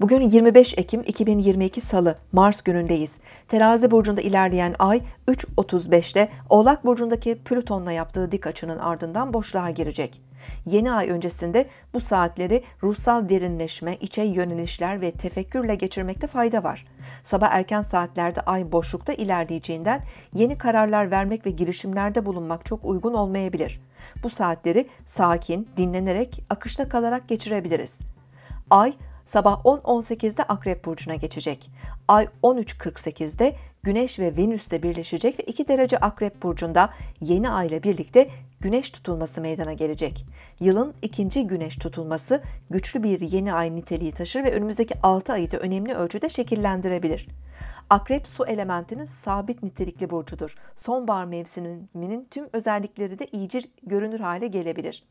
Bugün 25 Ekim 2022 Salı, Mars günündeyiz. Terazi burcunda ilerleyen ay 3.35'te Oğlak burcundaki Plüton'la yaptığı dik açının ardından boşluğa girecek. Yeni ay öncesinde bu saatleri ruhsal derinleşme, içe yönelişler ve tefekkürle geçirmekte fayda var. Sabah erken saatlerde ay boşlukta ilerleyeceğinden yeni kararlar vermek ve girişimlerde bulunmak çok uygun olmayabilir. Bu saatleri sakin, dinlenerek, akışta kalarak geçirebiliriz. Ay sabah 10.18'de Akrep Burcu'na geçecek. Ay 13.48'de Güneş ve Venüs'te birleşecek ve 2 derece Akrep Burcu'nda yeni ay ile birlikte Güneş tutulması meydana gelecek. Yılın ikinci Güneş tutulması güçlü bir yeni ay niteliği taşır ve önümüzdeki 6 ayı da önemli ölçüde şekillendirebilir. Akrep su elementinin sabit nitelikli burcudur. Sonbahar mevsiminin tüm özellikleri de iyice görünür hale gelebilir.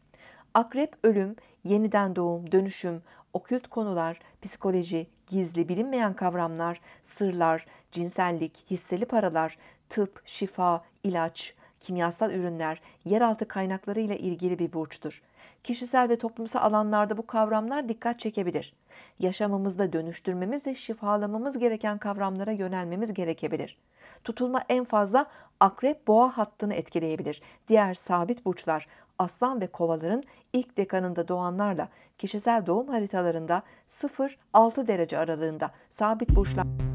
Akrep ölüm, yeniden doğum, dönüşüm, okült konular, psikoloji, gizli bilinmeyen kavramlar, sırlar, cinsellik, hisseli paralar, tıp, şifa, ilaç, kimyasal ürünler, yeraltı kaynakları ile ilgili bir burçtur. Kişisel ve toplumsal alanlarda bu kavramlar dikkat çekebilir. Yaşamımızda dönüştürmemiz ve şifalamamız gereken kavramlara yönelmemiz gerekebilir. Tutulma en fazla akrep boğa hattını etkileyebilir. Diğer sabit burçlar aslan ve kovaların ilk dekanında doğanlarla kişisel doğum haritalarında 0-6 derece aralığında sabit burçlar.